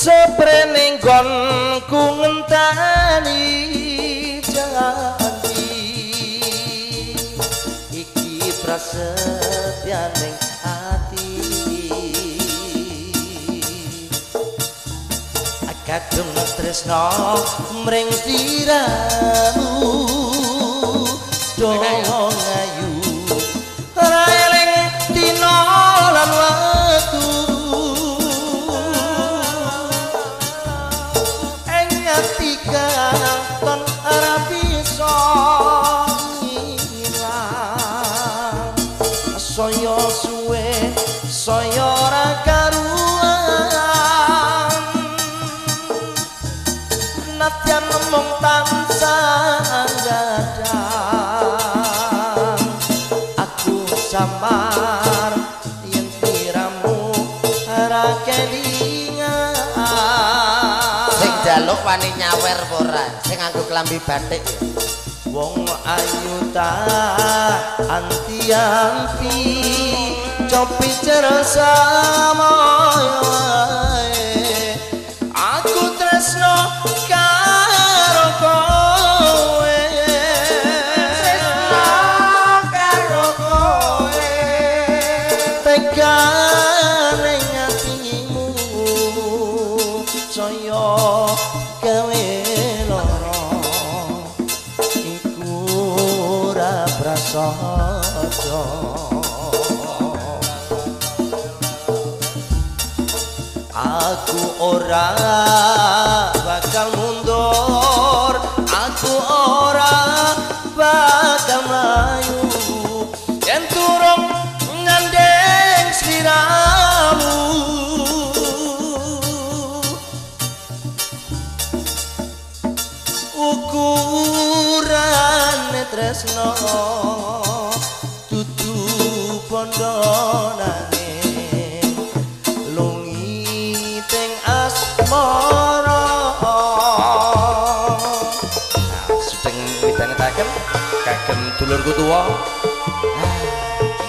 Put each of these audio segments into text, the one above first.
seprenenggon ku ngenteni janji. Iki prasetyaning ati. Akadung tresno mring tiramu dongo wani nyawer ora? Sing nganggo klambi batik. Wong ayu ta anti anti copi cerasa moyo ra. sedulurku tua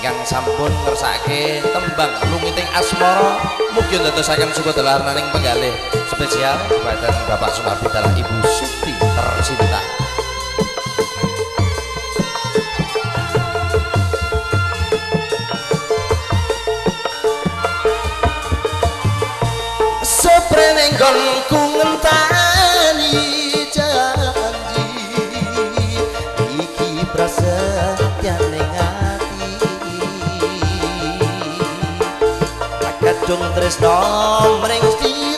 yang sampun ngersake tembang lungiting asmara mugi suka telah delarnaning penggalih spesial kepada Bapak Sumarbi adalah Ibu Suti tercinta Sepreneng gonku ngentak ជុំត្រេះដំរែងស្ទី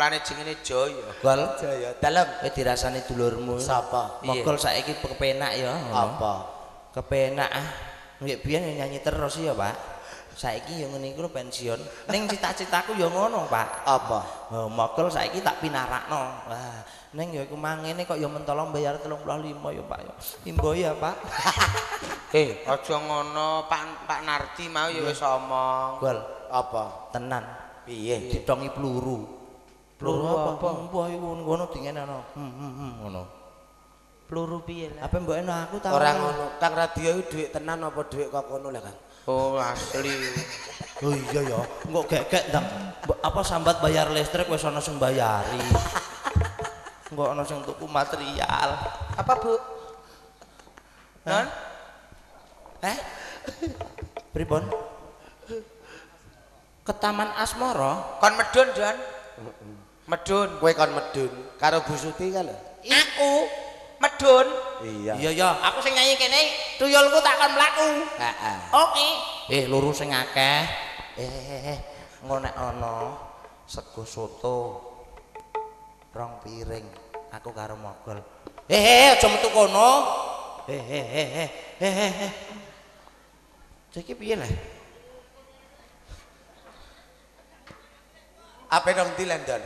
Mulane jengene Jaya. Gol. Jaya. Dalem kowe dirasani dulurmu. Sapa? Mokol saiki kepenak ya. Apa? Kepenak ah. Nggih biyen nyanyi terus ya, Pak. Saiki ya ngene iku pensiun. Ning cita-citaku yo ngono, Pak. Apa? Oh, mokol saiki tak pinarakno. Wah, ning ya iku mangene kok ya mentolo bayar 35 ya, Pak yo. Imbo ya, Pak. Eh, aja ngono, Pak Pak Narti mau ya wis omong. Gol. Apa? Tenan. Piye? Ditongi peluru. Peluru apa? Mbah iku ngono dingenano. Hmm, hmm, hmm, ngono. Peluru piye lah? Apa mbok eno aku ta? Ora ngono. Kang radio iki dhuwit tenan apa dhuwit kok ngono lah, Kang? Oh, asli. Oh iya ya, kok gegek ndang. Mbok apa sambat bayar listrik wis ana sing bayari. Kok ana sing tuku material. Apa, Bu? Non? Eh? Pripun? Ke Taman Asmara? Kon medun, Jon. Medun. Kowe kon medun karo Bu Suti kan lho. Aku medun. Iya. Iya ya, aku sing nyanyi kene, tuyulku tak kon mlaku. Heeh. Oke. Eh, luru sing akeh. Eh, eh, eh. Engko nek ana sego soto rong piring aku karo mogol. Eh, eh, aja metu kono. Eh, eh, eh, eh, eh, eh, eh. Saiki piye lah? Apa dong di London?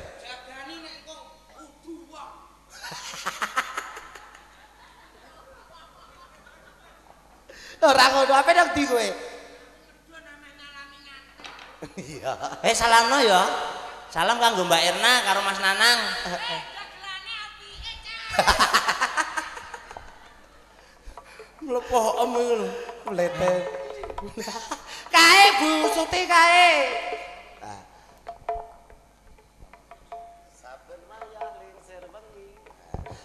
Ora ngono, apa dong di kowe? Iya. Eh, salamno ya. Salam kanggo Mbak Irna karo Mas Nanang. Mlepokem iku lho. Mlete. Kae Bu Suti kae.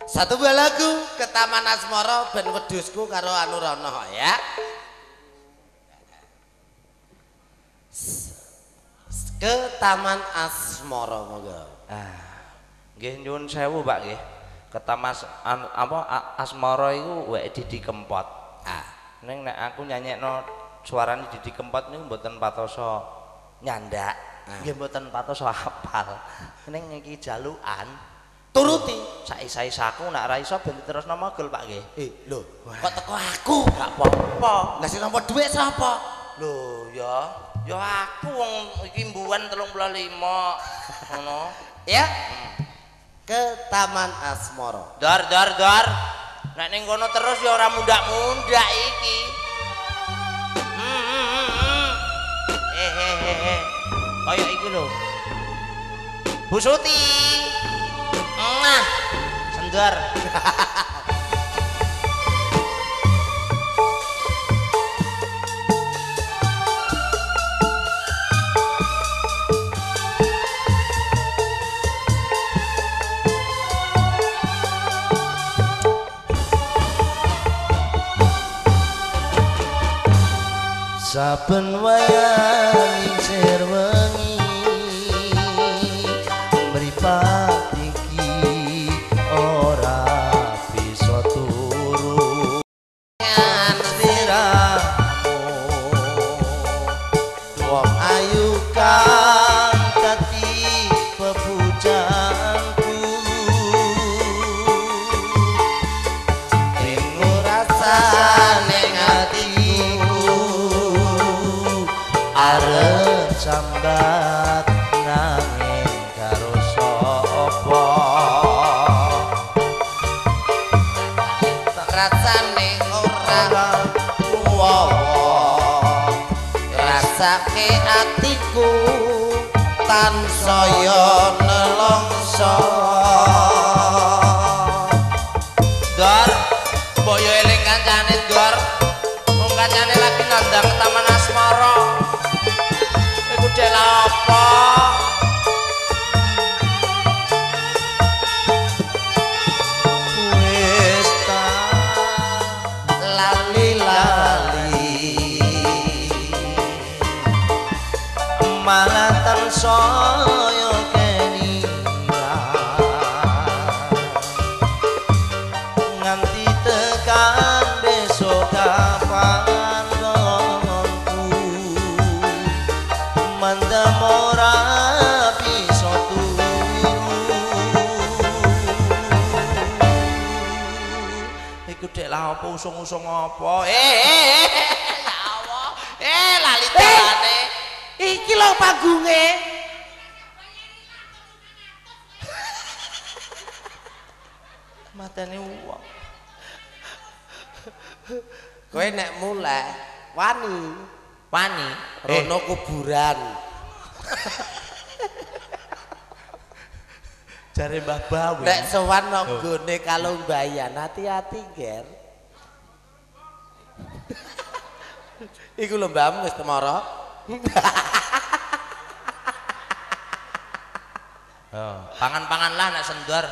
Satu buah lagu ke Taman Asmara ben wedhusku karo Anu Rono ya. Ke Taman Asmara monggo. Ah, nggih nyuwun sewu Pak nggih. Ketamas an, apa Asmara iku wek Didi Kempot. Ah, Ning nek aku nyanyekno suarane Didi Kempot niku mboten patoso nyandak. Nggih mboten patoso hafal. Ning iki jalukan turuti saisa-isaku nek ora iso ben terusno mogol Pak nggih. eh lho, kok teko aku? Gak apa-apa. Lah sing nampa dhuwit sapa? Lho ya, ya aku wong iki mbuhan 35. Ngono. Ya. Ke Taman Asmara. Dar dar dar. Nek ning kono terus ya ora mundak-mundak iki. Hmm, hmm, hmm, hmm. Eh eh eh eh. Kaya iki lho. Bu Suti. Nah, sendor. Saben wayah apa usung-usung apa eh eh eh, ya Allah eh lali dalane Iki lho panggunge. Matane wong. Kowe nek mulai wani Wani. rono kuburan. jare Mbah Bawi. Nek sowan nang gone kalungbayan hati-hati, Ger. Iku lho Mbam wis temara. Oh, pangan-pangan lah nek sendor.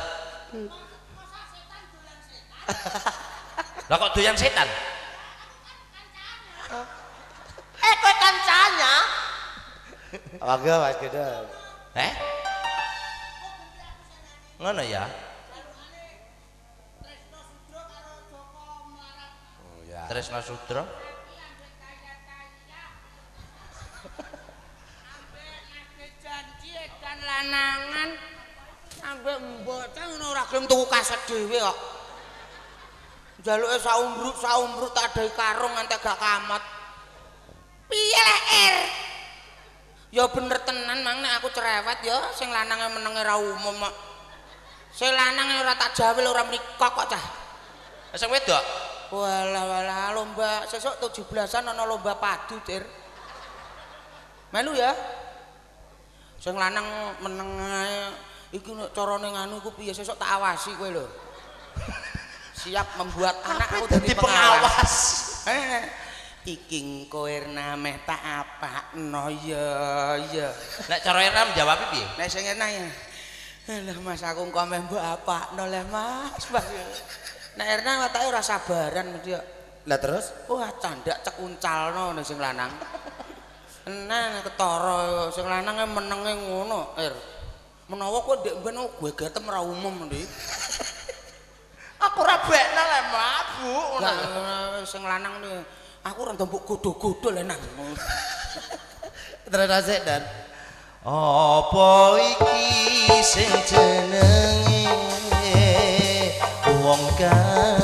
Lah kok doyan setan? Eh kowe kancanya. Mangga Mas Gedor. Eh? Ngono ya? Oh ya. Tresna Sudra. Lanangan ambek mbocah ngono ora gelem tuku kaset dhewe kok. Jaluke saumbrut saumbrut tak adai karung nganti gak kamat. Piye lek Er? Ya bener tenan mang nek aku cerewet ya sing lanange menenge ra umum kok. Sing lanang ora tak jawel ora mrikok kok cah. Sing wedok. Walah walah lomba sesuk 17-an ana lomba padu, Dir. Melu ya. Sing lanang meneng ae. Iki nek carane nganu iku piye sesuk tak awasi kowe lho. Siap membuat anak aku dadi pengawas. Eh, iki kowe nameh tak apakno ya ya. Nek cara Erna menjawab piye? Nek sing enak ya. Lah Mas aku engko meh mbok apakno le Mas. Mas. Nek Erna watake ora sabaran mesti. Lah terus Wah, candak cek uncalno nek sing lanang. Enak ketara sing lanang menenge ngono, Er. Menawa kowe ndek ben gue getem ra umum ndi. Aku ora bekno le, Mbak, Bu. Lah sing lanang nih aku ora mbok godho-godho le nang. terus asik dan Apa iki sing jenenge wong kang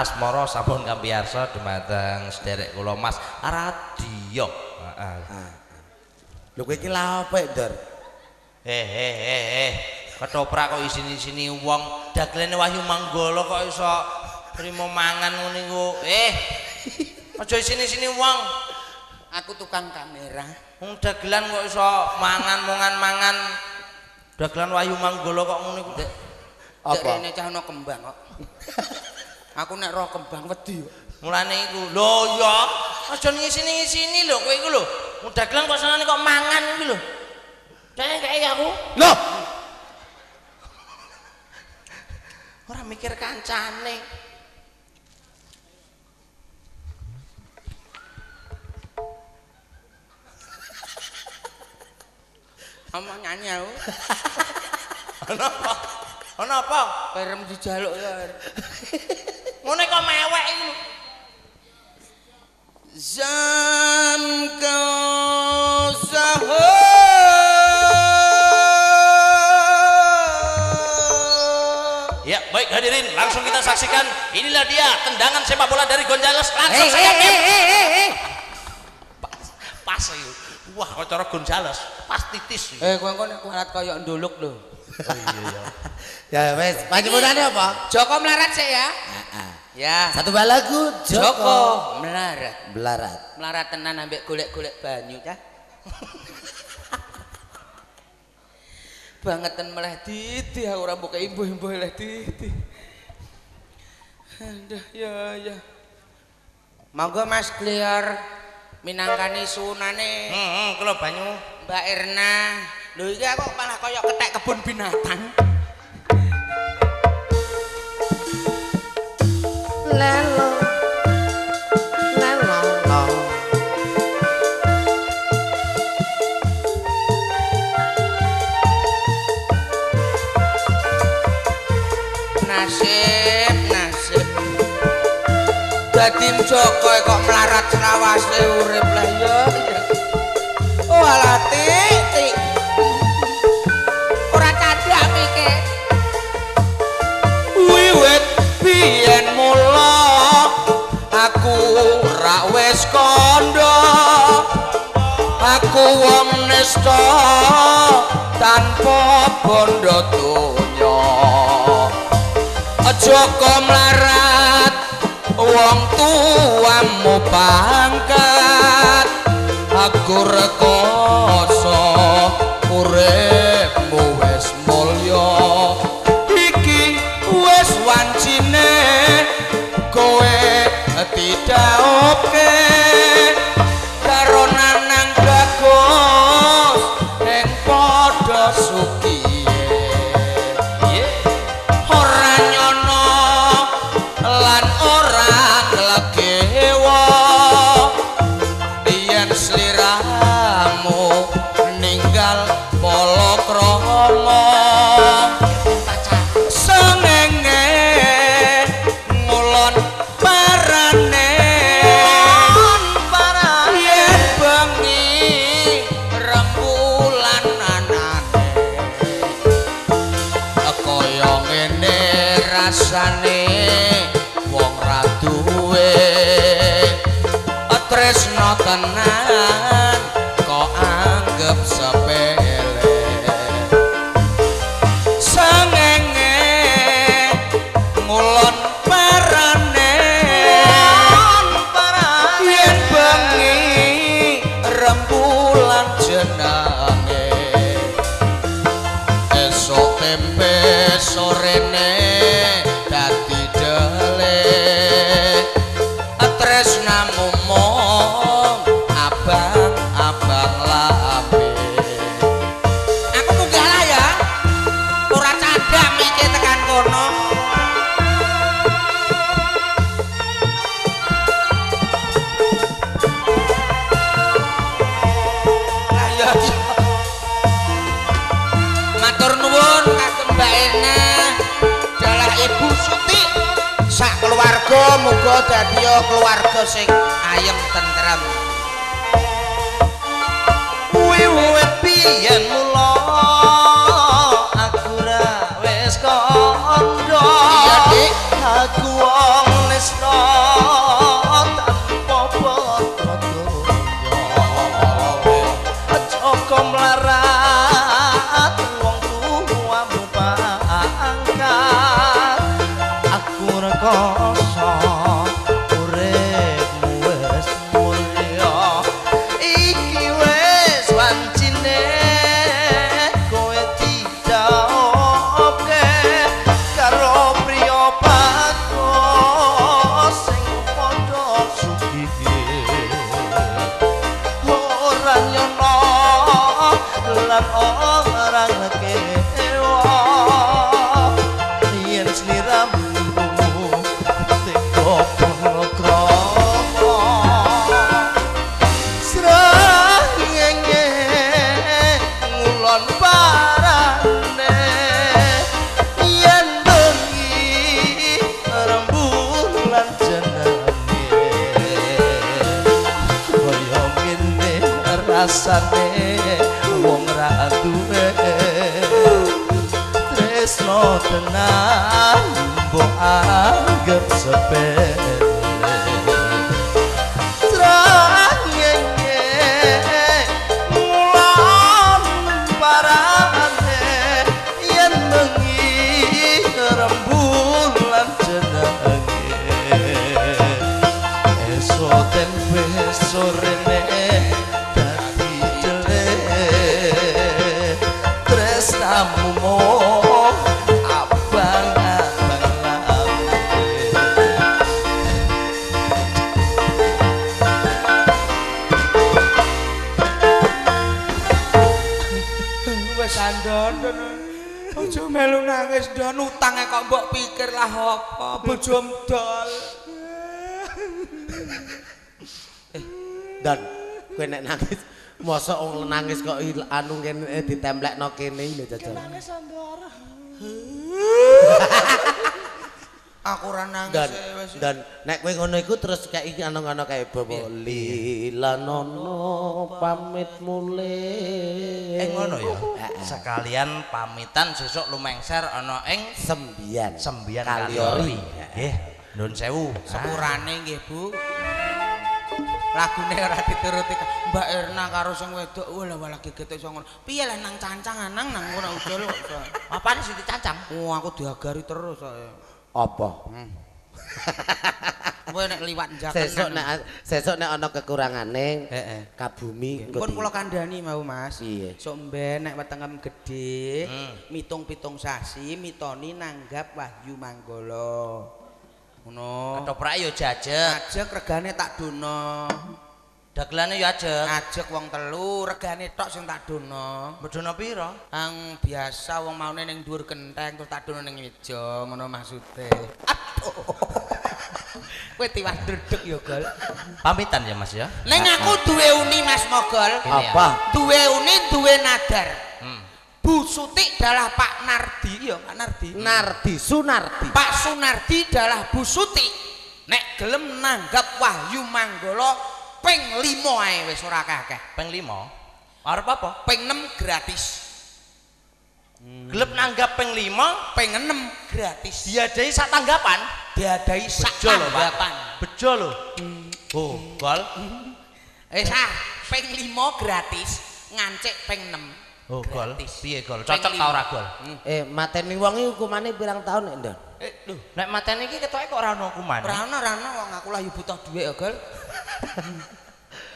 Asmara sampun kampiarsa dumateng sederek kula Mas radio. Heeh. lho kowe iki lha apa Dor Eh eh eh eh. Ketoprak kok isini-isini wong dagelane Wahyu Manggala kok iso trimo mangan ngono iku. Eh. Aja isini-isini wong. Aku tukang kamera. Wong dagelan kok iso mangan mangan-mangan. Dagelan Wahyu Manggala kok ngono iku. Apa? Apa? Rene cah ana kembang kok. aku nek roh kembang wedi kok. Mulane iku. Lho ya, aja ngisini-ngisini lho kowe iku lho. Wong dagelan kok senengane kok mangan iki lho. Kayak kayak aku. loh Ora mikir kancane. Omong nyanyi aku. Ana apa? Ana apa? Kerem dijaluk ya. Ngene kok mewek iki lho. Zam Ya, baik hadirin, langsung kita saksikan. Inilah dia tendangan sepak bola dari Gonzales. Langsung eh saja. eh eh eh eh Pas, pas itu. Wah, kok cara Gonzales pas titis. iki. Eh, kowe engko nek kualat kaya nduluk lho. Oh iya iya. Ya wes panjenengane apa Joko melarat sih ya. Heeh. Ya. satu bal lagu Joko Joko melarat. belarat Melarat tenan ambek golek-golek banyu cah. Bangetan meleh titi aku ora mbok imbuh-imbuh leh titi. Aduh ya ya. Monggo Mas clear minangkani sunane Hmm, hmm, kalau banyu. Mbak Erna. Lho iki aku malah kaya ketek kebun binatang. nasib nasib. Dadi Joko kok melarat cerawase urip lah ya. Oh alatih aku wong nista tanpa bondo donya. Aja kok mlarat wong tuamu pangkat. Aku rekoso uripmu wis pe wis ndon utange kok mbok pikir lah apa bojo dol. Eh, dan kowe nek nangis mosok wong nangis kok anu kene eh, ditemplekno kene lho jajan. Nangis ndoro. Aku ora nangis Dan wis. dan nek kowe ngono iku terus kayak iki ana-ana kayak bawa lilanono pamit mulih. Eh ngono ya. Sekalian pamitan sesuk lumengser ana ing Sembian. sembian Kaliori. Nggih, nun sewu. sepurane nggih Bu. Lagune ora dituruti Mbak Erna karo sing wedok wala wala geget iso ngono. Piye lah nang cancang nang nang ora kok. Apane sing dicancang? Oh aku diagari terus saya. Apa? Kowe nek liwat njaken. Sesuk nek sesuk nek ana kekurangane Heeh. kabumi Pun kula kandhani mau Mas. Iya. Sok mben nek wetengem gedhe, Hmm. mitung-pitung sasi mitoni nanggap Wahyu Manggala. Ngono. Ketoprak yo jajek, Ajek regane tak dono. Dagelane yo ajek. Ajek wong telu, regane tok sing tak dono. Bedono pira? Ang biasa wong maune ning dhuwur genteng terus tak dono ning meja, ngono maksude. Aduh. Kowe tiwas dredeg ya, Gol. Pamitan ya Mas ya. Ning aku duwe uni Mas Mogol. Ya. Apa? Duwe uni, duwe nadar. Hmm. Bu Sutik adalah Pak Nardi, ya Pak Nardi. Nardi Sunardi. Pak Sunardi adalah Bu Sutik. Nek gelem nanggap Wahyu Manggala ping 5 ae wis ora akeh. Peng 5. Arep apa? Ping 6 gratis. Gelep nanggap peng 5 Ping 6 gratis. diadai sak tanggapan. Diadai sak Bejo tanggapan. Bejo lho. Oh, gol. Eh sah, ping 5 gratis, ngancik ping 6. Oh, gol. Piye gol? Ping Cocok ta ora gol? Eh mateni wong iki hukumane pirang tahun nek, Ndon? Eh, lho, Nek mateni iki ketoke kok ora ono hukuman. ora ono ora ono wong aku lah yo butuh dhuwit Gol.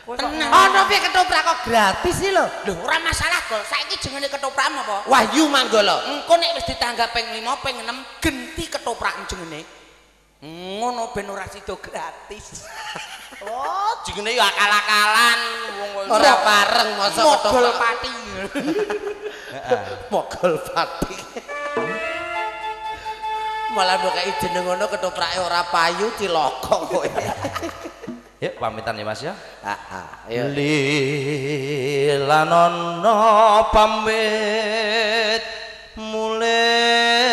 Kok. Ana piye ketoprak kok gratis sih lho? Lho, ora masalah, Gol. Saiki jenenge ketoprak apa? Wahyu Manggala. Engko nek wis ditanggap ping 5, ping 6 genti ketoprak jenenge. Ngono ben ora sida gratis. Oh, jengene yo akal-akalan wong kowe. Ora bareng mosok Mogol ketoprak. pati. Mogol pati. Malah mbok kei jeneng ngono ketoprake ora payu cilaka kowe. Yuk pamitan ya Mas ya. Heeh. Ayo. Lilanono pamit mulai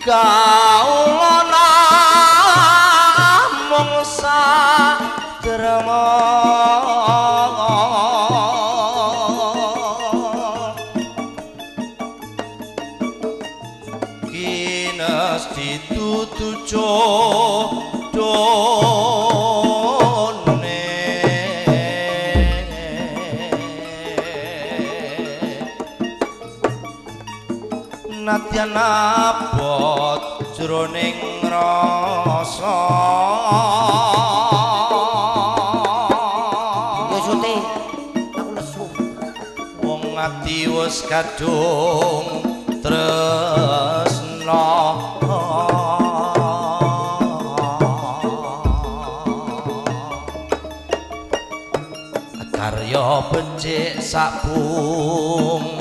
Kaula abot jroning rasa Yo Suti. Aku lesu. wong ati wis kadung tresna karya becik sabungkurku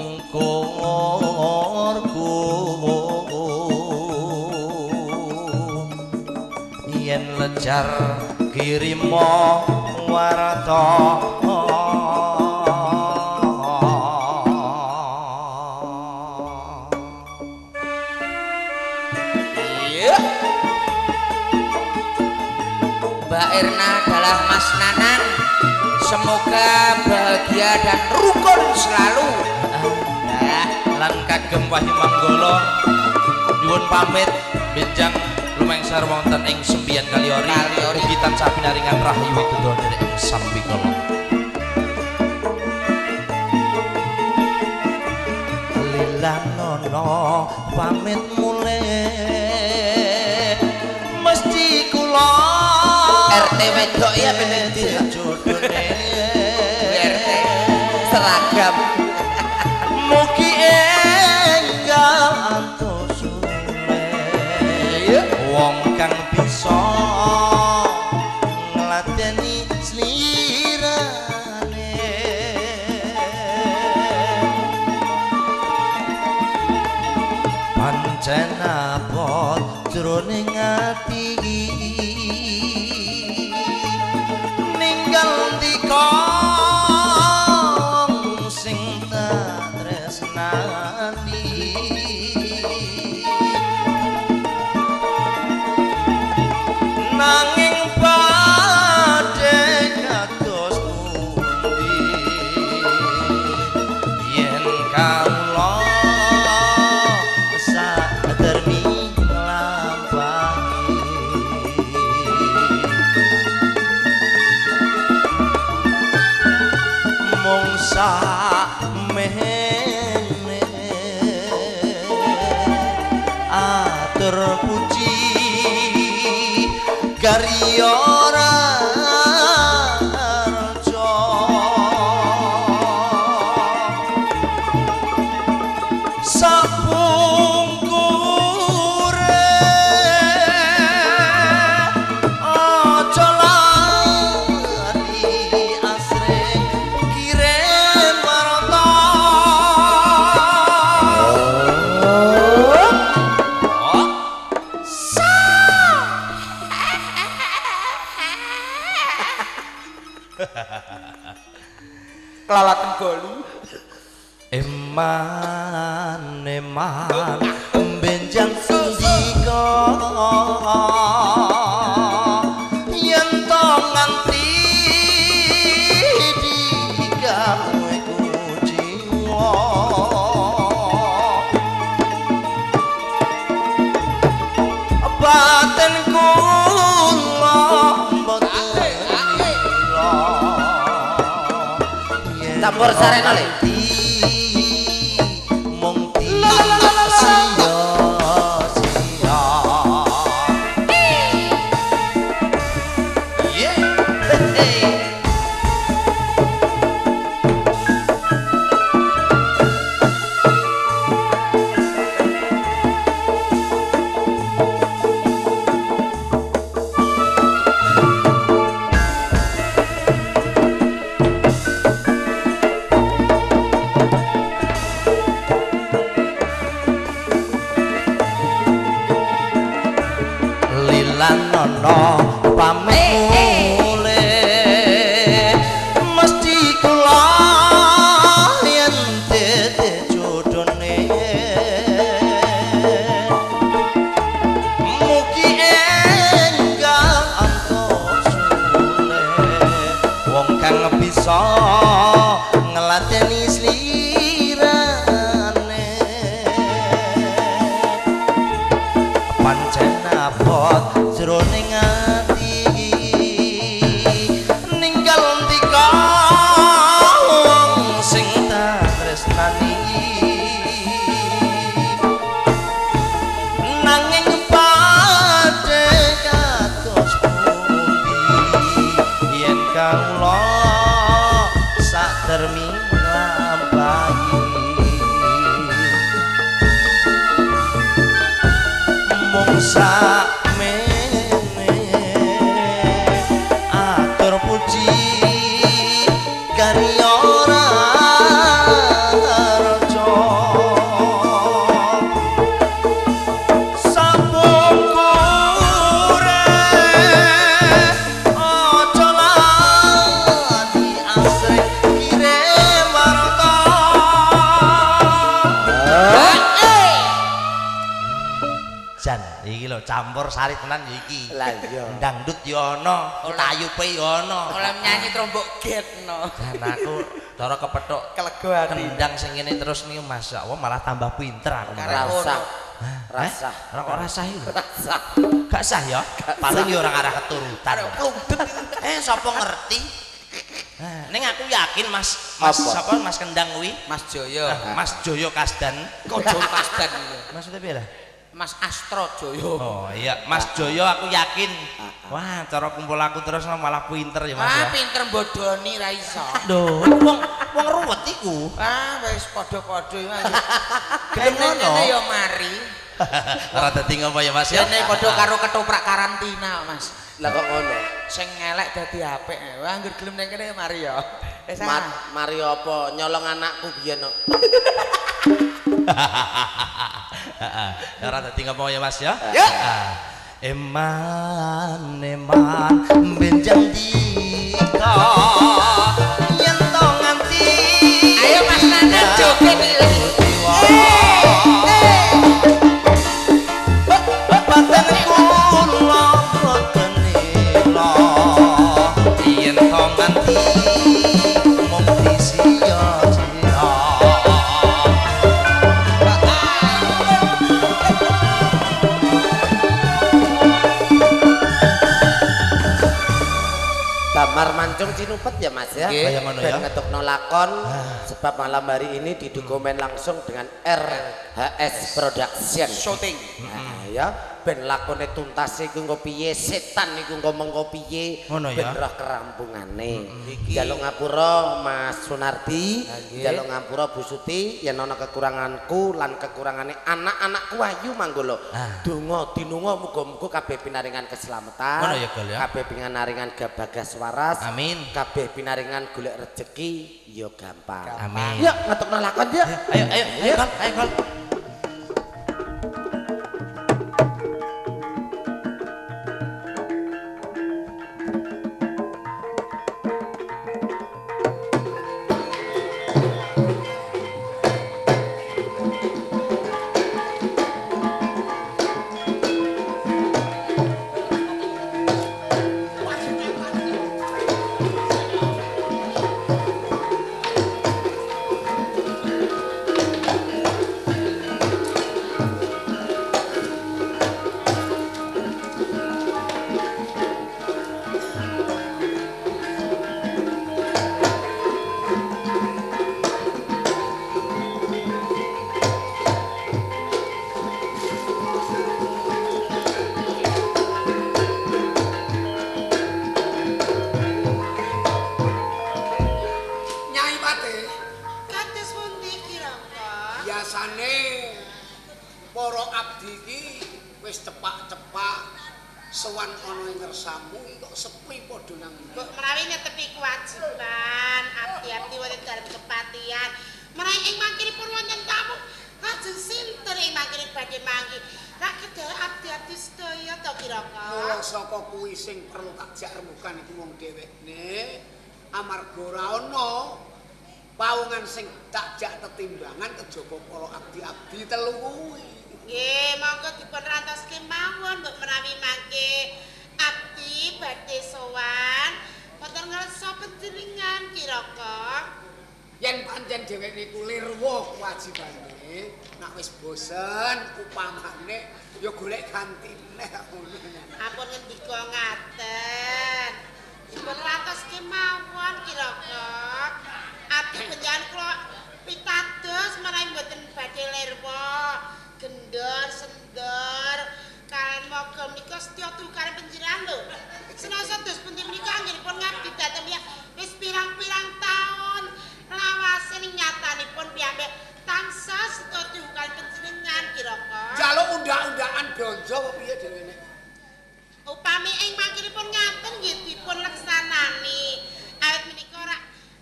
yen lejar kirima warta Iya. Mbak Erna adalah Mas Nanang. Semoga bahagia dan rukun selalu. Nah, lan kagem Wahyu Manggala nyuwun pamit benjang lumengser wonten ing sembian kaliori Kaliori. ugi tansah pinaringan rahayu widodara dari ing sambikala Lilanono pamit mulai mesti kula RT wedok ya bener ndi? jodone RT. Seragam. Mugi Eman eman benjang sendika yen to nganti digawe kujiwa batin kula mboten ila Campur sarena, Le. Jroning tenan ya iki. Lah iya. Dangdut ya ana, tayupe ya ana. oleh nyanyi trombok getno Dan aku cara kepethuk kelego ati kendang sing ngene terus nih Masya Allah malah tambah pinter aku. Rasa. Rasa. Ora kok rasa iki lho. Rasa. Gak sah ya. Paling ya ora arah keturutan. Eh sapa ngerti? Nah, ning aku yakin Mas Mas Apa? sapa Mas Kendang kuwi? Mas Joyo Nah, Mas Joyo Kasdan. Kojo Kasdan Maksudnya piye lah? Mas Astro Joyo Oh iya, Mas Joyo aku yakin. Wah, cara kumpul aku terus malah pinter ya Mas ah ya. pinter bodoni ra iso Aduh, wong wong ruwet iku. ah wis padha-padha Gelem Kene ya mari Ora dadi ngopo ya Mas ya? Dene padha karo ketoprak karantina Mas Lah kok ngono? sing elek dadi apik wah anggere gelem ning kene mari ya wis Mat, ah mari apa nyolong anakku biyen kok. Heeh. Ora dadi ngopo ya Mas ya? Ya. Ah. Eman eman benjang dika ya ya. Kaya ngono Ben ya. ngetokno lakon sebab malam hari ini didokumen langsung dengan RHS Production. Nah, ya ben lakone tuntas iku engko piye, setan iku engko mengko piye, Ngono ben roh kerampungane. Iki- Jaluk ngapura Mas Sunardi, Nggih. jaluk ngapura Bu Suti yen ana kekuranganku lan kekurangane anak-anakku ayu manggo lho. Ah. Donga dinunga muga-muga kabeh pinaringan keselamatan. Gol. Kabeh pinaringan gabagas waras. Amin. Kabeh pinaringan golek rejeki ya gampang. Amin. Yuk ngetokno lakon yuk. Ayo ayo ayo ayo sowan ana ing ngersamu kok sepi padha nang Mbok menawi netepi kewajiban abdi-abdi wonten dalem kepatihan. Menawi ing mangkiripun wonten tamu, lajeng sinten ing mangkiri badhe mangki. Rak kedaya abdi-abdi sedaya to Mula kira-kira. saka kuwi sing perlu tak jak remugan iku wong dhewekne amarga ora ana pawungan sing tak jak tetimbangan kejaba para abdi-abdi telu kuwi. Nggih, monggo dipun rantoske mawon mbok menawi mangke abdi badhe sowan wonten ngersa penjenengan kira-kira. Yen pancen dheweke iku lirwa kewajibane, nek wis bosen upamane ya golek gantine ngono. Ampun ngendika ngaten. Dipun rantoske mawon kira-kira. Abdi benjan kula pitados menawi mboten badhe lirwa, gendor, sendor, kalian moga menika setya tukar panjenengan lho. Senasa dos pundi menika anggenipun ngabdi dhateng ya wis pirang-pirang taun. Lawase ning nyatanipun piyambak tansah setya tukar panjenengan kira-kira. Jaluk undak-undakan blonjo apa piye dhewene? Upami ing mangkiripun ngaten nggih dipun leksanani. Awit menika ora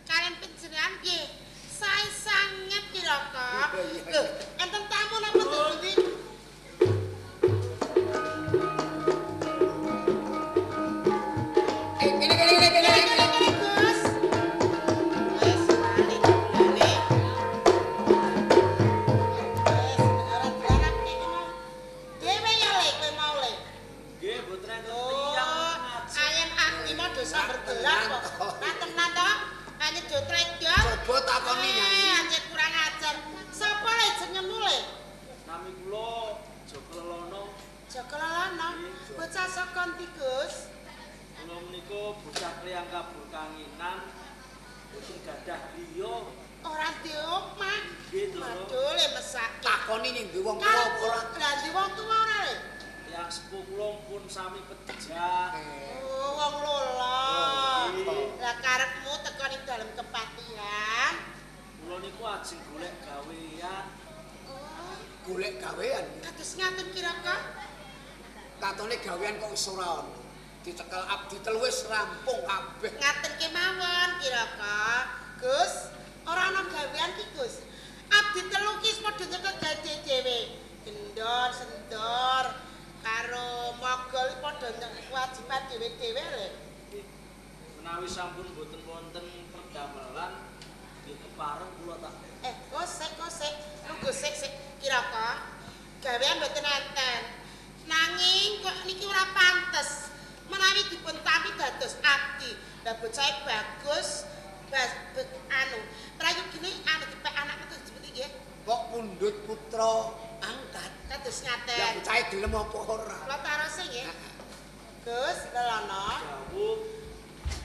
kalian panjenengan nggih sae sanget kira-kira. Lho, enten tamu napa pundi? Eh, iki. Nggih, Oh, ayam dosa kok. Naten to? Hanya do tredol. Coba takoni Eh, Nyai. anjir kurang ajar. Sapa le jenengmu le? Nami kula Joko Lelono. Joko Lalono. Bocah saka ndi, Gus? Kula menika bocah kriyang kabur kanginan. Boten gadah griya. Ora di omah. Nggih, Doro. Waduh, le mesake. Takoni ning ndi wong tuwa apa ora? Lah di wong tuwa ora le? Yang sepuh kula pun sami pejah. Oh, wong lola. Lah karepmu teko ning dalem kepatihan. Kula niku ajeng golek gawean. Oh, Golek gawean. kados ngaten kira-kira. Katone gawean kok wis ora ono. Dicekel abdi telu wis rampung kabeh. Ngaten kemawon kira-kira. Gus, ora ana gawean ki, Gus. Abdi telu ki padha nyekel gawe dhewe. Gendor, sendor, karo mogol padha nyekel kewajiban dhewe-dhewe lho. Menawi sampun boten wonten perdamelan, nggih kepareng kula tak Eh, kosek, kosek. Tunggu sik sik kira-kira. Gawean mboten enten. Nanging kok niki ora pantes. Menawi dipun tampi dados abdi. Lah bocah bagus. Bas, be- anu, prayogine anu dipek anak itu seperti nggih. Kok pundhut putra angkat. Kados Ya ngaten. bocahe gelem apa ora? Kula tarose nggih. Gus, lelono. dawuh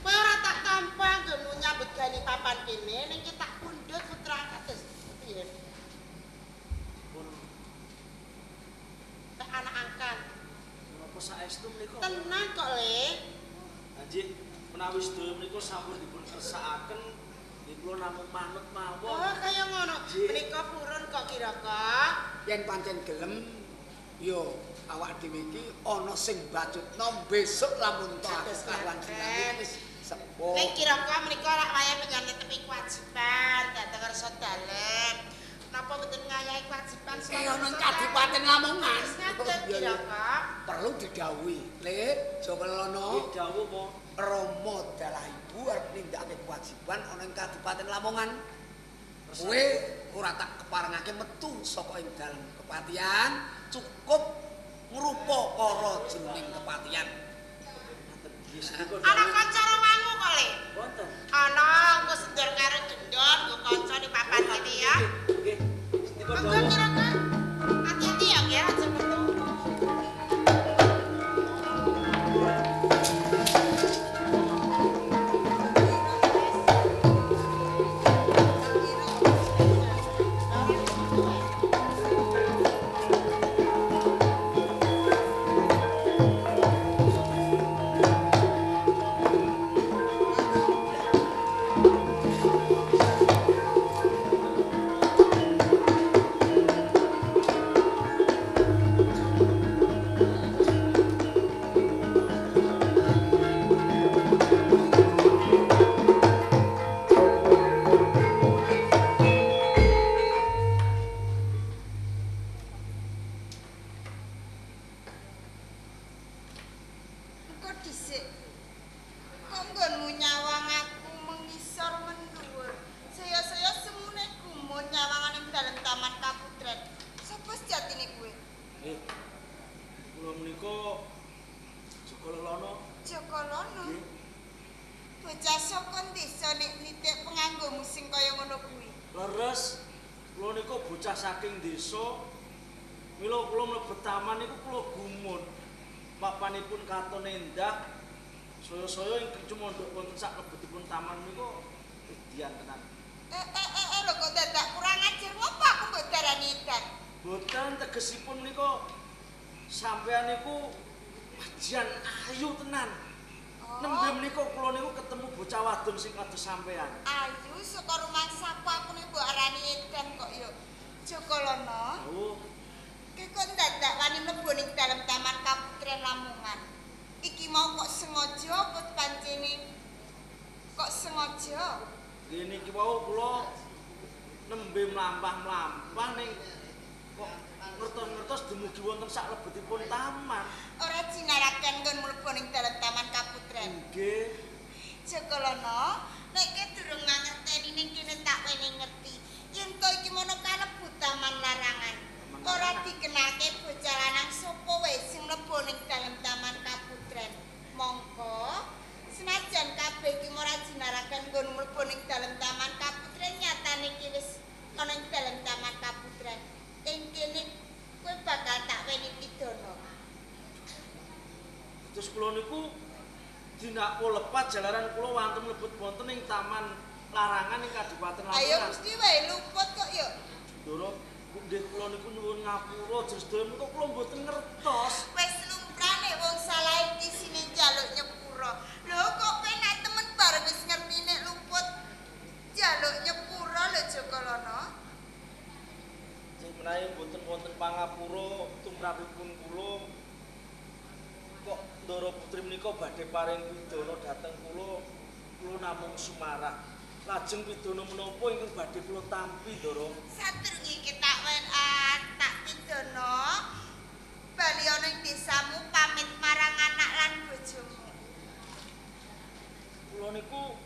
Kowe ora tak tampa nggo nyambut gawe papan kene ning ki tak pundhut putra kados piye? Pun Tak anak angkat. menapa saestu menika? Tenang kok, Le. Anjing menawi sedaya menika sampun dipun kersakaken kula namung manut mawon. Oh, kaya ngono. Menika purun kok kira-kira. yen pancen gelem yo awak dhewe iki ana sing bacutno besok lamun Kados kawan ngaten. Sepuh Ning kira-kira menika rak wayah menyang tepi kewajiban dhateng kersa dalem. Napa mboten ngayahi kewajiban Eh ana ing Kabupaten Lamongan. Ngaten kira-kira. perlu didhawuhi le Nggih lono dawuh mo. Romo dalah ibu arep nindakake kewajiban ana ing Kabupaten Lamongan kowe ora tak keparengake metu saka ing dalem kepatihan cukup ngrupa para jeneng kepatihan Ngaten nggih sedika Ana dawuh. kanca Le. Wonten. Ana engko sendur karo gendon nggo kanca di papan kene ya. Nggih. Monggo dawuh. kira-kira. Hati-hati ya, ya aja wonten sak lebetipun taman niku edian tenan. Eh eh eh, eh lho kok dadak kurang ajar ngopo aku mbok darani edan. Boten tegesipun niku sampean niku wajan ayu tenan. Nembe menika kula niku ketemu bocah wadon sing kados sampean. Ayu saka rumah sapu aku nek mbok arani edan kok yo. Joko Lono. Oh, Ki kok dadak wani mlebu ning dalem Taman Kaputren Lamongan. Iki mau kok sengaja apa pancene kok sengaja? Ini iki wau kula nembe mlampah-mlampah ning kok ngertos-ngertos dumugi wonten sak lebetipun taman. Ora jinaraken nggon mlebu ning dalem Taman Kaputren. Nggih. Joko Lono, nek ki durung ngerteni ning kene tak wene ngerti. Yen to iki mono kalebu taman larangan. Ora dikenake bocah lanang sapa wae sing mlebu ning dalem Taman Kaputren. Mongko senajan kabeh iki ora jinaraken nggon mlebu ning dalem Taman Kaputren nyatane iki wis ana ing dalem Taman Kaputren. Ing kene kowe bakal tak weni pidana. Terus kula niku dinakku lepat jalaran kula wonten mlebet wonten ing taman larangan ing Kabupaten Ayo Lamongan. mesti wae luput kok yo. Ndoro, nggih kula niku nyuwun ngapura terus sedaya menika kula mboten ngertos. Wes lumrane wong salah iki sini njaluk nyepuro. Lho kok penak temen bareng wis ngerti luput njaluk nyepuro lho Joko Lono. Sing menawi mboten wonten pangapura tumrapipun kula kok Ndoro Putri menika badhe paring pidana dhateng kula kula namung sumarah. Lajeng pidana menapa ingkang badhe kula tampi Ndoro? Satrunge iki tak wen tak pidana. Bali ana ing desamu pamit marang anak lan bojomu. Kula niku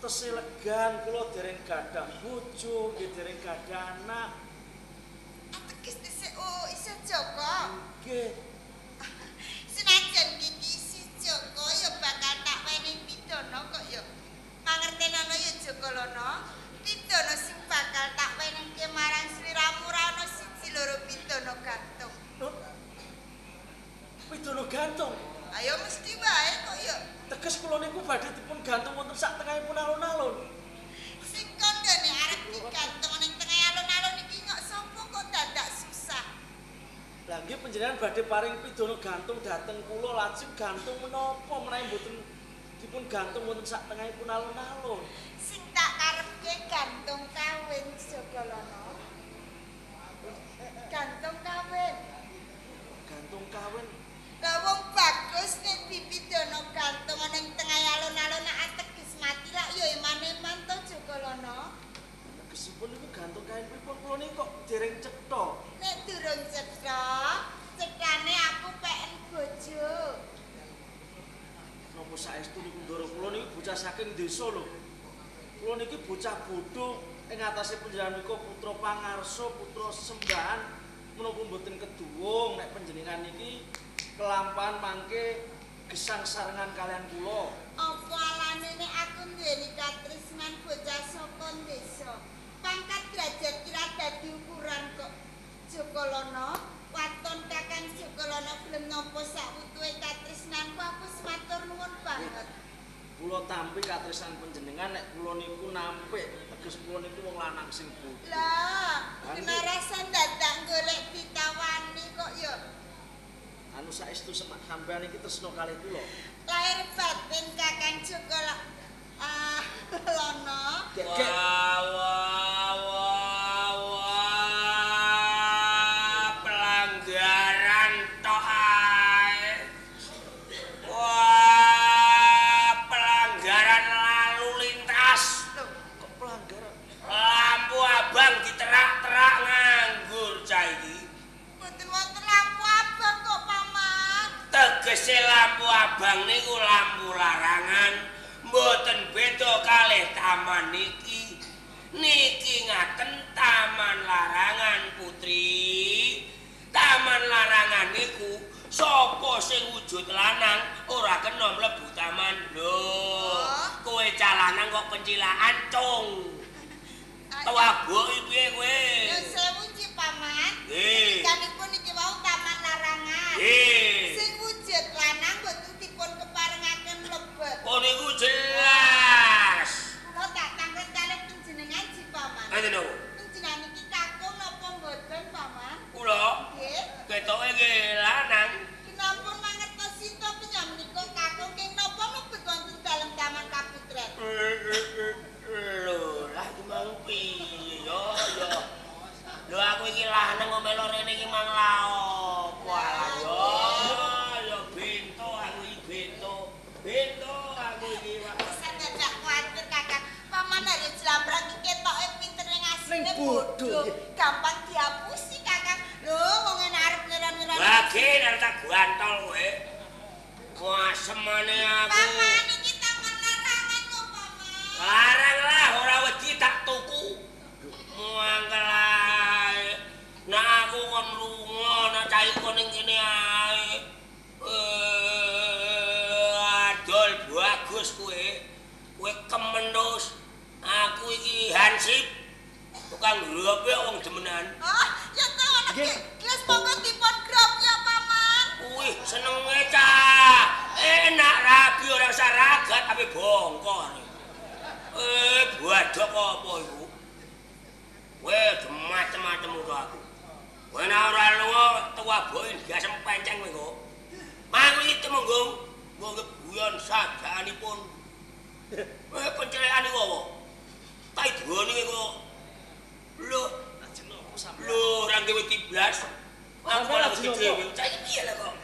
tesih legan kula dereng gadah bojo, nggih dereng gadah anak. Ategis dhisik oh isih Joko. Nggih. Senajan iki si Joko ya bakal tak weni pidana kok ya. Mangertenana ya Joko Lono. Pidana sing bakal tak wenehke marang sliramu ora ana siji loro pidana gantung. Pidana gantung. Ayo mesti ya. Teges kula niku badhe dipun gantung wonten sak tengahipun alun-alun. Sing kandhane arep digantung ning tengah alun-alun iki kok sapa kok dadak susah. Lah nggih panjenengan badhe paring pidana gantung dhateng kula lajeng gantung menapa menawi mboten dipun gantung wonten sak tengahipun alun-alun. Sing tak karepke gantung kawin Jogolono. Gantung kawin. Gantung kawin Lah wong bagus nek dipidana gantung ning tengah alun-alun ateges mati lak ya eman-eman to Jogolono. Gesipun niku gantung kain pripun kula niki kok dereng cetha. Nek durung cetha, cethane aku peken bojo. Napa saestu niku ndoro kula niki bocah saking desa lho. Kula niki bocah bodho ing atase panjenengan menika putra pangarsa, putra sembahan menapa mboten keduwung nek panjenengan niki kelampahan mangke gesang sarengan kalian kula. Apa alane nek aku nduweni katresnan bocah saka desa. Pangkat derajat kira dadi ukuran kok. Jokolono, waton Kakang Jokolono gelem nampa sakwutuhe katresnanku aku matur nuwun banget. Kula tampi katresan panjenengan nek kula niku nampik teges kula niku wong lanang sing bodho. Lah, kinarasan dadak golek ditawani kok ya. Anu saestu semak sampean iki tresna kalih kula. Lahir batin Kakang Jokolono. Tukang grup wong demenan. Ah, ya to ana gelas monggo dipun grop ya paman. Wih, senenge cah. Enak rabi ora usah ragat tapi bongkor. Eh, badok apa iku? Weh, macem-macem udah aku. Nek ora lunga tua boy gasem penceng kowe kok. Mangu iki temunggung, nggo guyon sadanipun. Eh, pencelekan iku apa? Tak duweni kok. Lho, Lajeng nopo sampean? lho ora ngewe tiblas. Aku Sampeyan lagi dhewe. nopo? Cah iki piye lah kok?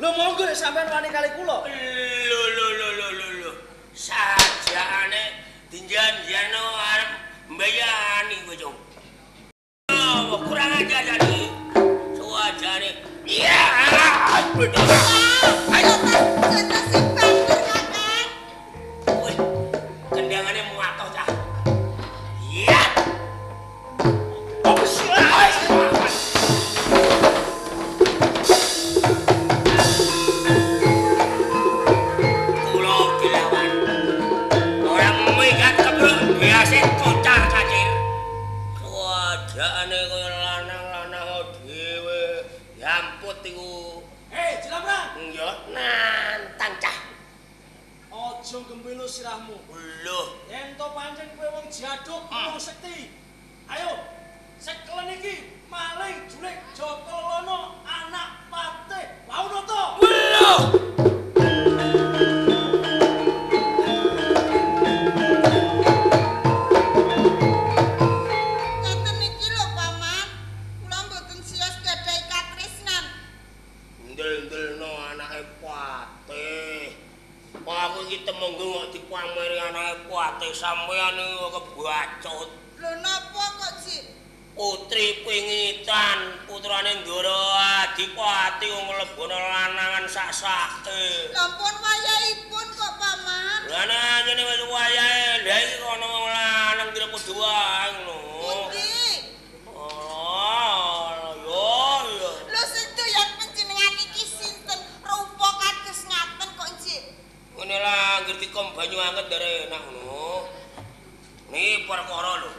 Lho monggo nek sampean wani kali kula. Lho lho lho lho lho lho. Sajane dinjan-jano arep mbayani kowe, Cung. Oh, kurang aja tadi. Suajane. Iya. Tak Aja aja gembelo sirahmu. Lho, Yen to pancen kowe wong jaduk, wong sekti. Ayo, sekelen iki maling julik Joko Lono anak Patih Paunoto. Ngeten dipameri anake Patih sampeyan iki kebacut. Lho napa kok, Cik? Putri Pingitan, putrane Ndara Adipati wong mlebone lanangan sak-sake. Lampun wayahipun kok, Paman. Lah nek ngene wis wayahe, lha iki kono wong lanang kira padha wae ngono. Pundi? Oh, yo yo. Lho sing doyan panjenengan iki sinten? Rupa kados ngaten kok, Cik. Ngene lah ngerti kom banyu anget dari enak ngono. Nih perkara lho.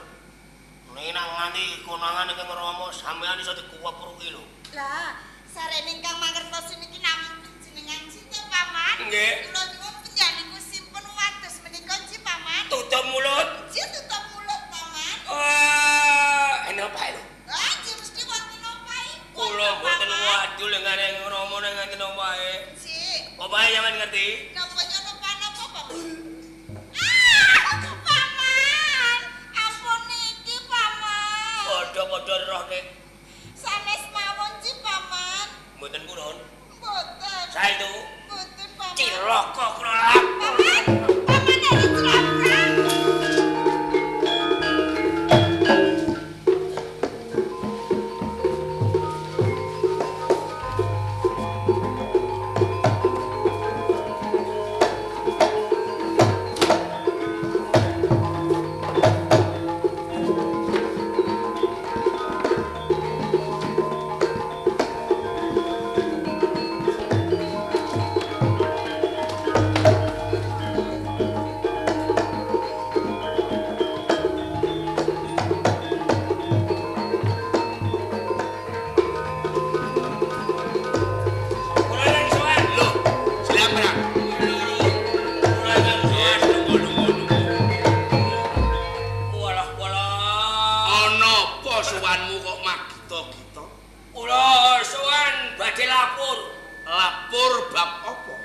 Nih nang nganti konangan iki ngromo sampean iso dikuwapruki lho. Lah, sarene ingkang mangertos niki namung panjenengan Cik, Paman. Nggih. Kula nyuwun panjenengan simpun wates menika, Cik, Paman. Tutup mulut. Cik tutup mulut, Paman. Oh, enak bae lho. Ah, Cik mesti wonten opaipun. Kula kok, mboten wadul ngene ngromo nang nganti nopae. Cik, Opae sampean ngerti? napa mboten kurun. Mboten. Sae itu Mboten, Paman. cilaka kula lapor. Suwanmu kok magita-gita? Kula sowan badhe lapor. Lapor bab apa?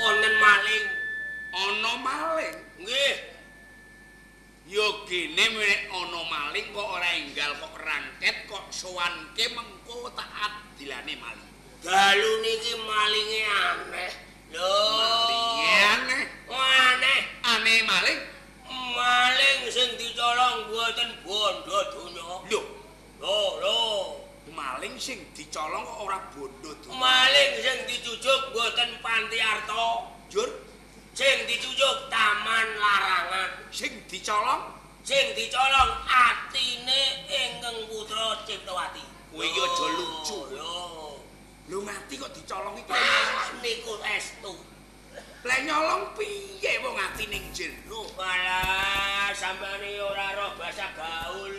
Wonten maling. Ana maling. Nggih. Ya gene nek ana maling kok ora enggal kok rangket kok sowanke mengko tak adilane maling. Dalu niki malinge aneh. Lho. Malinge aneh. Aneh. Aneh maling. Maling sing dicolong mboten bondo donya. Lho, Lho, lho. maling sing dicolong kok ora bondo to. Maling sing dicucuk mboten panti arta. Jur, Sing dicucuk taman larangan. sing dicolong Sing dicolong atine ingkang putra Ciptawati. Kowe iki aja lucu. Lho. lho ngati kok dicolong iki. Ah, niku estu. Lah nyolong piye wong ati ning jero? Malah sampeyan ora roh basa gaul.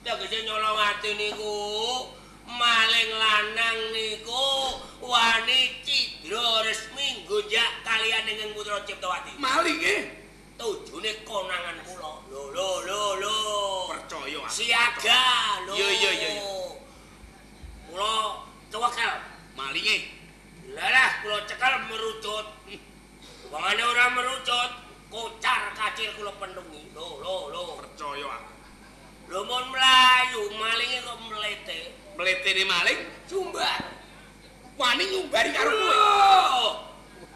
Tegese nyolong ati niku maling lanang niku wani cidra resmi gonjak kalian dengan putra Ciptawati. Maling e Tujune konangan kula. Lho lho lho lho. percaya aku. Siaga lho. Iya, iya, iya, iya. Kula tawakal. Malinge Lalah kula cekel merucut. Wangane ora merucut, kocar kacir kula pendungi. Lho lho lho. percaya aku. Lho mon mlayu malinge kok mlete. Mletene maling Sumbar. wani nyumbari karo kowe.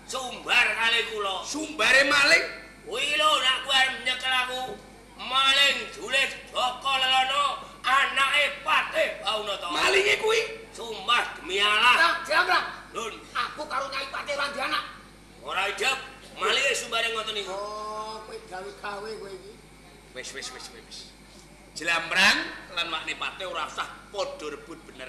Sumbar kali kula. Sumbare maling Kuwi lho nak kowe arep nyekel aku. Maling julis Joko Lelono anake Patih Baunata. malinge kuwi Sumpah demi Allah. Bang, jamblang. Lun, Aku karo Nyai Patih lan anak. ora idep. Malinge sumbare ngoten niku. Oh, kowe gawe-gawe kowe iki. wis wis wis wis. Jelambrang lan Wakne Pate ora usah padha rebut bener.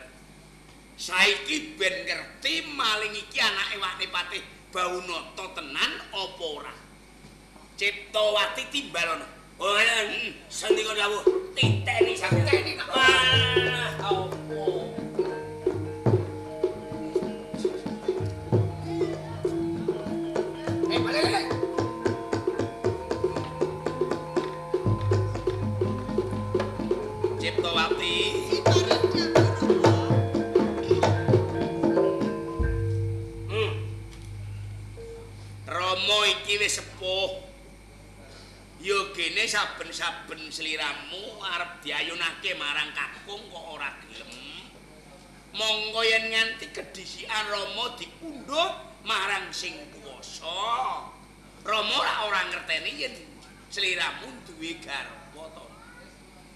Saiki ben ngerti maling iki anake Wakne Pate Baunata tenan apa ora? Ciptawati timbalono. Oh, ngene. Sendika dawuh. Titeni sampeyan. Saben sliramu arep diayunake marang kakung kok ora gelem. Monggo yen nganti kedisikan Rama dipundhut marang sing kuwasa. Rama ora ora ngerteni yen sliramu duwe garwa to.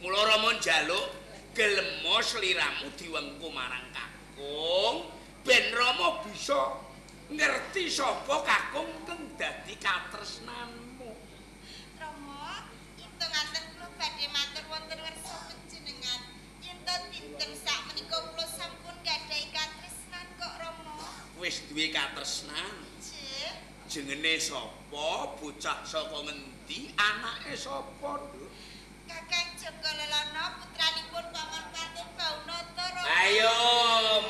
Mula Rama njaluk gelemo sliramu diwengku marang kakung ben Rama bisa ngerti sapa kakung kang dadi katresnanmu. Wis duwe katresnan. Nggih. Jengene sapa? Bocah saka ngendi? Anake sapa, Nduk? Kakang Joko Lelono putranipun Paman Patih Baunata. Ayo,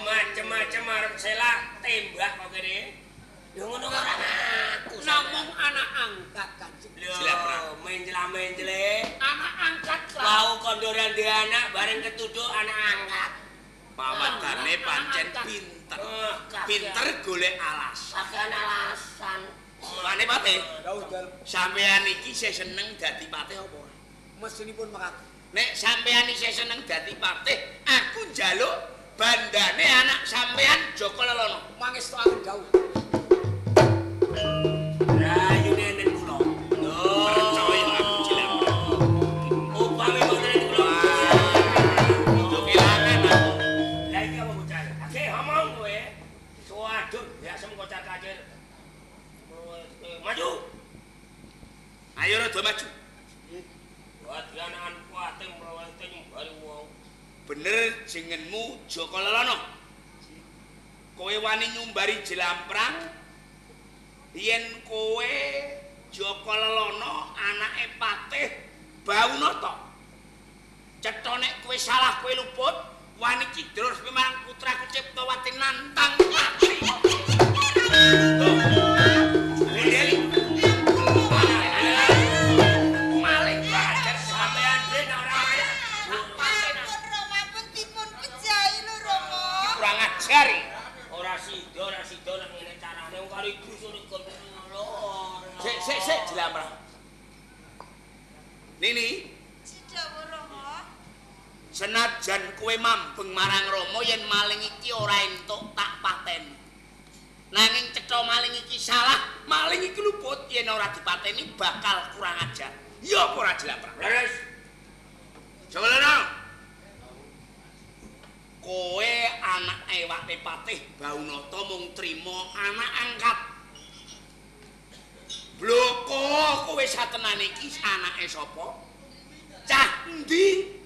macem-macem arep selak tembak kok kene. Ya ngono ora aku. Namung anak angkat Kanjeng. Lho, menjela-menjele. Anak angkat lah. Mau kondoran di anak bareng ketuduh anak angkat. Pawatane pancen pinter. Pinter golek alasan. Kakean alasan. Mane dalem sampean iki sih seneng dadi patih apa mesinipun mekaten. Nek sampean isih seneng dadi patih, aku njaluk bandane anak sampean Joko Lelono. Mangestokaken dawuh. Wong. Bener jenengmu Joko Lelono. Kowe wani nyumbari jelamprang yen kowe Joko Lelono anake Patih Baunata. Cetha nek kowe salah kowe luput, wani kidul marang putraku Ciptawati nantang mati. Nini, Sidhawu Romo. senajan kowe mambeng marang Rama yen maling iki ora entuk tak pateni. Nanging cetha maling iki salah, maling iki luput yen ora dipateni bakal kurang ajar. Ya apa ora jelamprang? Leres. Semono. Kowe anak ewake Patih Baunata mung trima anak angkat. Bloko kowe satenane iki anake sapa? Cah endi?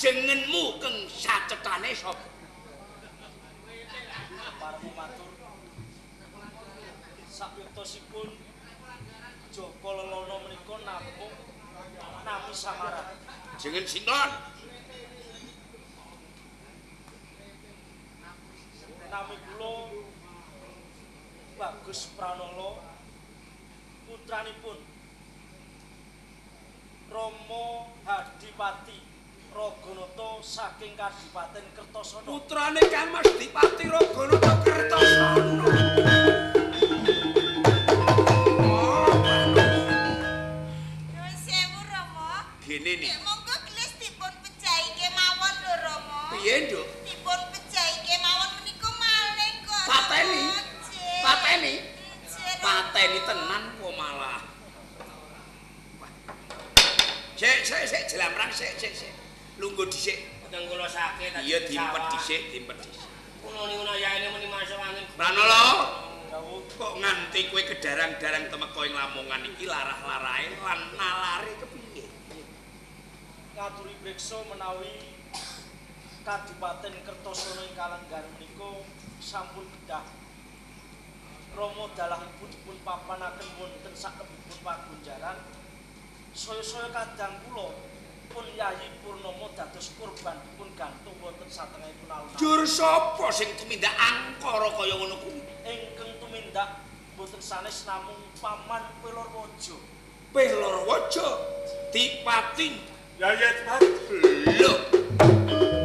Jenenmu keng sacetane sapa? para pematur sapiktosipun Joko Lelono menika namung nami samaran Jeneng sinten? nami kula Bagus Pranolo putranipun Romo Hadipati Raganata saking Kadipaten Kertosono Putrane Kang Mas Dipati Raganata Kertosono. Iya, dimpet dhisik, dimpet dhisik. Kula niku nayane muni masuk angin. Dawuh kok nganti kowe kedarang-darang temeka ing Lamongan iki larah-larahe lan nalare kepiye? ngaturi preksa menawi Kadipaten Kertosono ing Kalenggan menika sampun kedah Rama dalahipun dipun papanaken wonten sakebipun pagunjaran saya-saya kadang kula pun Yayi Purnomo dados korban dipun gantung wonten satengahipun alun Jur sapa sing tumindak angkara kaya ngono kuwi? ingkang tumindak boten sanes namung Paman Pelorwojo Pelor Waja Dipati. Ya ya Dipati Lho.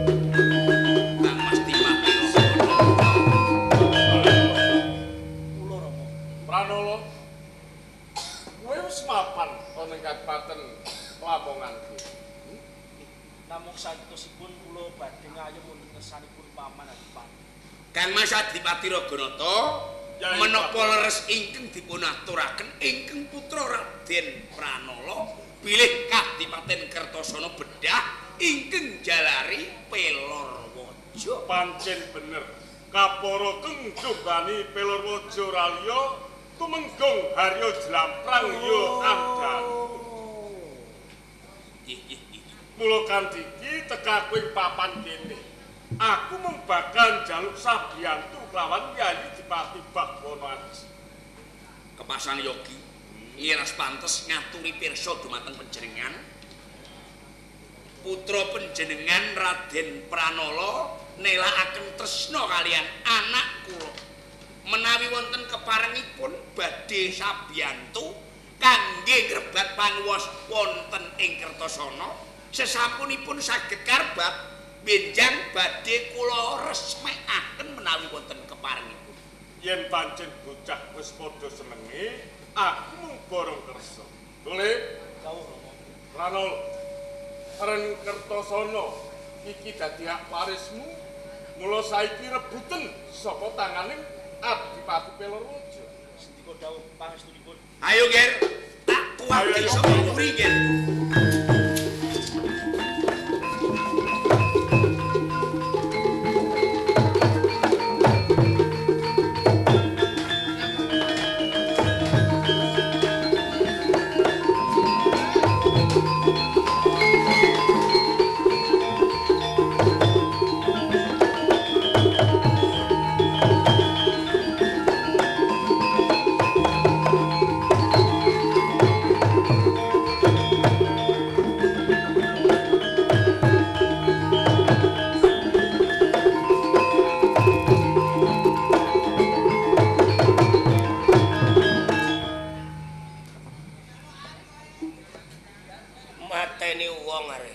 Badhe ngayem wonten ngersanipun paman Adipati. Kang Mas Adipati Raganata menapa leres ingkang dipun aturaken ingkang putra Raden Pranala bilih Kadipaten Kertosana bedah ingkang jalari Pelor Waja. pancen bener kapara kenjombani pelorwaja ralya tumenggong harya jlamprang ya andal Nggih, nggih, mula kanthi iki tekaku ing papan kene. Aku mung bakal njaluk sabiyantu kelawan Yayi Dipati Bagwana Aji Kepasan Yogi ngiras pantes ngaturi pirsa dumateng panjenengan. Putra panjenengan Raden Pranala nelakaken tresna kalian anak kula. Menawi wonten keparengipun badhe sabiyantu kangge ngrebat panguwas wonten ing Kertosana sesampunipun saged karbat benjang badhe kula resmekaken menawi wonten keparengipun yen pancen bocah wis padha senenge aku mung borong kersa boleh Dawuh Rama. Ranol Ren Kertosana iki dadi hak warismu mula saiki rebuten saka tanganing Adipati Pelorwaja Sendika dawuh pangestunipun. Ayo, Ger. Tak kuwati saka mburi, Ger. Mateni wong are.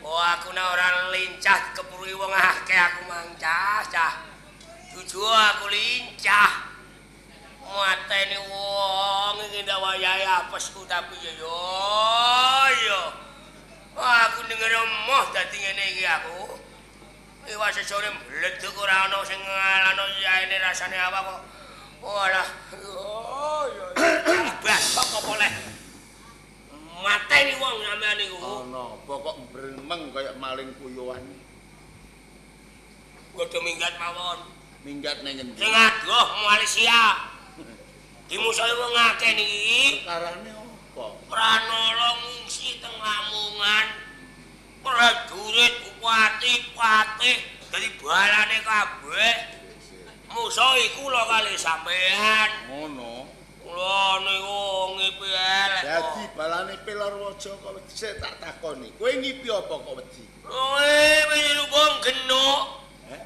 Oh aku nek ora lincah kepuri wong akeh aku mangcah cah. Jujur aku lincah. Mateni wong iki ndak wayahe apesku tapi ya yo yo. Aku denger emoh dadi ngene iki aku. Iwa sesore mleduk ora ana sing ngalano yaene rasane apa kok. Walah, yo yo. Bas kok boleh. Mateni wong sampean niku. Ana pokok bremeng kaya maling kuyuhan. Kudu minggat mawon. Minggat ning ngendi? Sing adoh Malaysia. Dimusuhi wong akeh niki. Perkarane apa? Pranala ngungsi teng Lamongan. Prajurit bupati patih dadi balane kabeh. Musuhi kula kali sampean. Ngono. Kula niku ngipi elek. kok. Dadi balane Pelorwaja kok wedi sik tak takoni. Kowe ngipi apa kok wedi? Kowe dirubung genuk. Eh?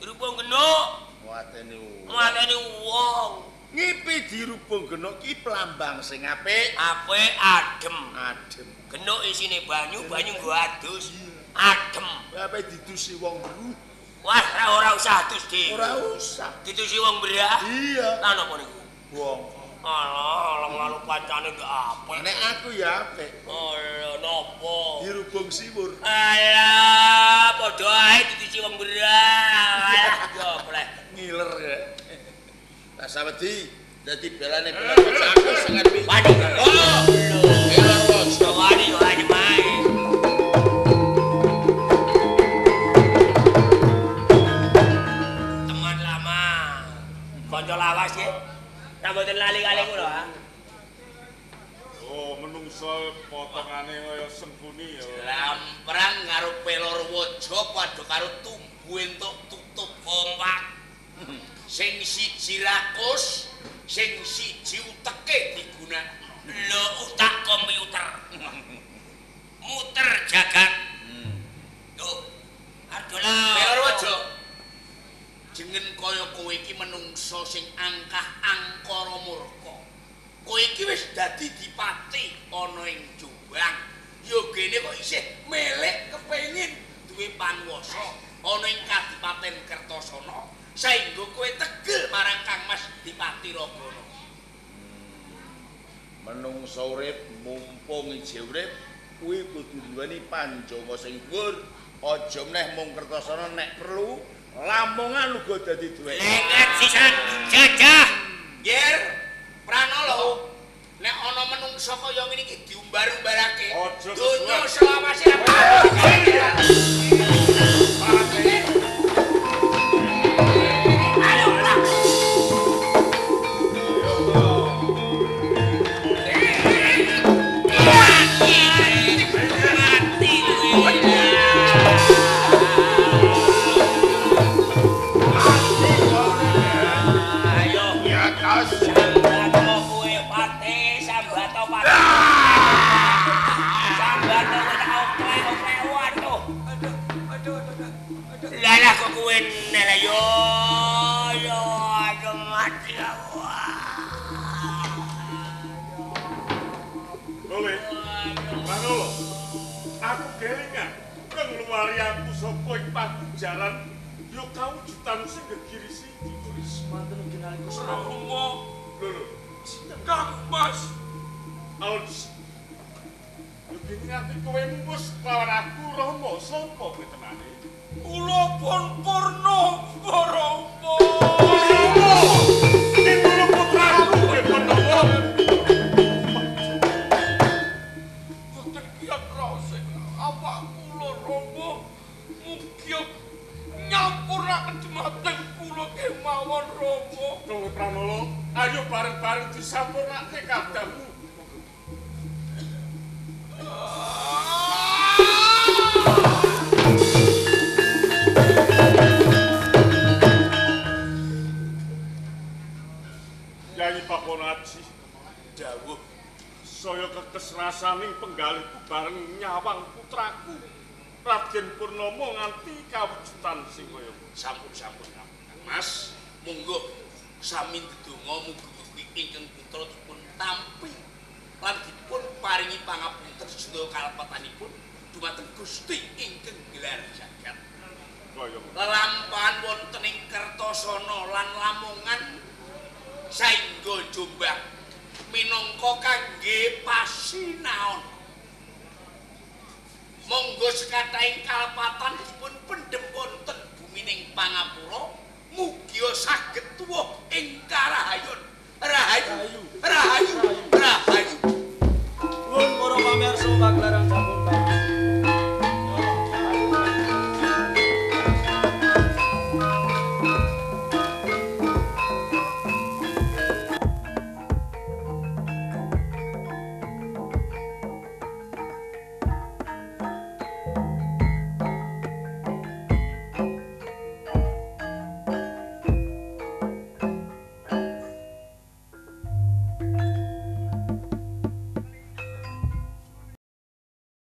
Dirubung genuk. Watene. Mateni wong. Ngipi dirubung genuk ki plambang sing apik, Apik adem. adem. Genuk isine banyu, banyu nggo adus. Adem. Apa didusi wong beru? Wah, ora usah adus, Dik. Ora usah. Ditusi wong berah. Iya. Lah napa niku? Wong. Alah, lalu pancane gak apik. Nek aku ya apik. Alah, napa? Dirubung siwur. Alah, padha ae ditusi wong berah. Alah, boleh. Ngiler ya. Rasa wedi. Dadi balane Pelorwaja aku sing ngarepe. Waduh, oh, mboten lali kali kula. ha? Oh, menungso potongane kaya sembuni ya. Lamprang karo pelor waja padha karo tumbu entuk tutup kompak. Sing siji rakus, sing siji uteke digunakno. Lho utak komputer. Muter jagat. Tuh. Adolah. Pelor waja. Jengen kaya kowe iki menungso sing angkah angkara murka. Kowe iki wis dadi dipati ana ing Jombang. Ya gene kok isih melek kepengin duwe panguwasa ana ing Kadipaten Kertosana saengga kowe tegel marang Kang Mas Dipati Ragana. menungso urip mumpung ije urip kuwi kudu duweni panjanga sing dhuwur aja meneh mung kertasana nek perlu lamongan uga dadi duwe. Lengat sisan jajah. Yer, pranolo. Nek ana menungsa kaya ngene iki diumbar-umbarake. Aja Donya kesuwen. selawase pajaran yo kawujudan sing gegiri siji. Wis manten genaliku Rama. Lho lho. Kang Mas. Alus. Yo gini ati kowe mus lawan aku Rama sapa kowe tenane? Kula pun Purnomo Rama. Purnomo nganti kawujutan sing kaya sampun-sampun Mas, monggo sami ndedonga mugi-mugi ingkang putra dipun tampi lan dipun paringi pangapunten sedaya kalepatanipun dumateng Gusti ingkang gelar jagat. Lelampahan wonten ing Kertosono lan Lamongan saengga jombah minangka kangge pasinaon. monggo sekataing kalpatan dipun pendhem wonten bumining pangapura mugia saged tuwuh ing karahayun. Rahayu rahayu rahayu. Pun para pamirsa pagelaran sampun